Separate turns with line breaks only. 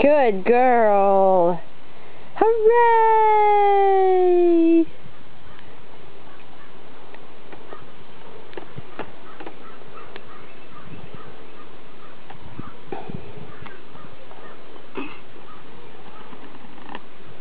Good girl.